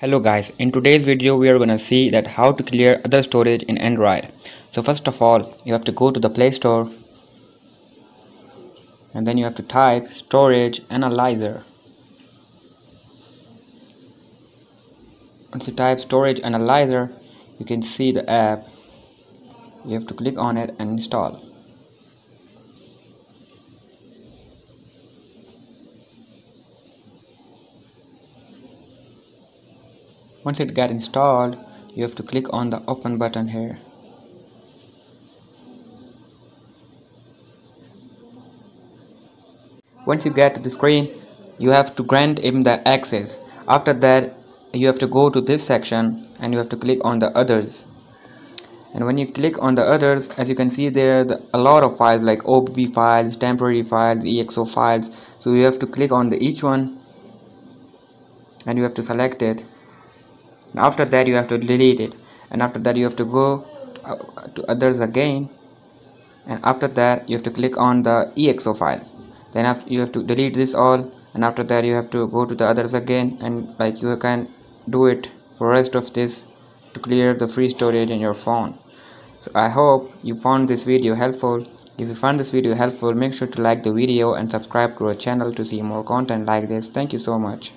Hello guys, in today's video we are gonna see that how to clear other storage in Android. So first of all, you have to go to the Play Store and then you have to type storage analyzer. Once you type storage analyzer, you can see the app. You have to click on it and install. Once it get installed you have to click on the open button here. Once you get to the screen you have to grant him the access. After that you have to go to this section and you have to click on the others. And when you click on the others as you can see there are a lot of files like OBB files temporary files EXO files. So you have to click on the each one and you have to select it and after that you have to delete it. And after that you have to go uh, to others again. And after that you have to click on the exo file. Then after you have to delete this all. And after that you have to go to the others again. And like you can do it for rest of this to clear the free storage in your phone. So i hope you found this video helpful. If you found this video helpful make sure to like the video and subscribe to our channel to see more content like this. Thank you so much